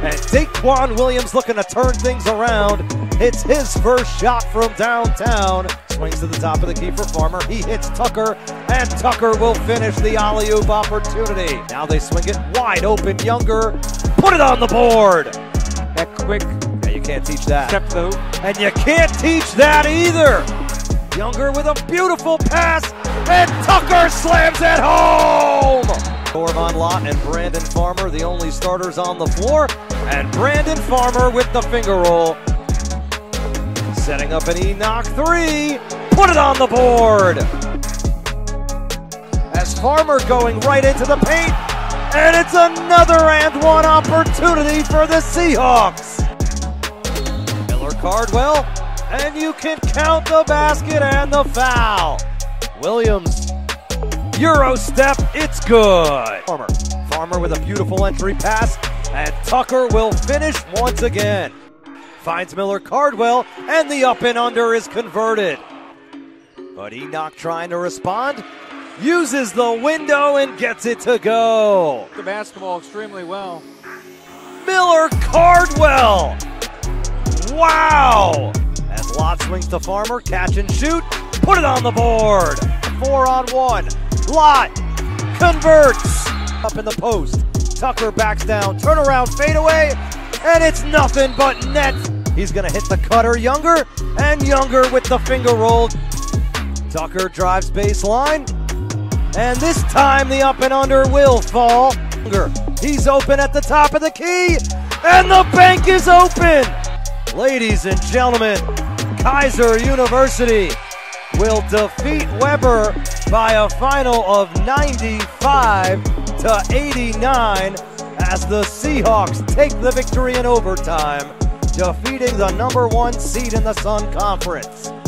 Daquan Williams looking to turn things around. Hits his first shot from downtown. Swings to the top of the key for Farmer. He hits Tucker, and Tucker will finish the alley oop opportunity. Now they swing it wide open. Younger, put it on the board. That quick Yeah, you can't teach that. step though. And you can't teach that either. Younger with a beautiful pass, and Tucker slams it home. Corvon Lott and Brandon Farmer, the only starters on the floor, and Brandon Farmer with the finger roll. Setting up an Enoch three, put it on the board. As Farmer going right into the paint, and it's another and one opportunity for the Seahawks. Miller Cardwell, and you can count the basket and the foul. Williams, Euro step, it's good. Farmer, Farmer with a beautiful entry pass, and Tucker will finish once again. Finds Miller Cardwell, and the up and under is converted. But Enoch trying to respond, uses the window and gets it to go. The basketball extremely well. Miller Cardwell. Wow. As Lott swings to Farmer, catch and shoot, put it on the board. Four on one. Lott converts. Up in the post. Tucker backs down, turnaround fadeaway, and it's nothing but net. He's to hit the cutter, Younger, and Younger with the finger roll. Tucker drives baseline, and this time the up and under will fall. Younger, He's open at the top of the key, and the bank is open. Ladies and gentlemen, Keiser University will defeat Webber by a final of 95 to 89 as the Seahawks take the victory in overtime, defeating the number one seed in the Sun Conference.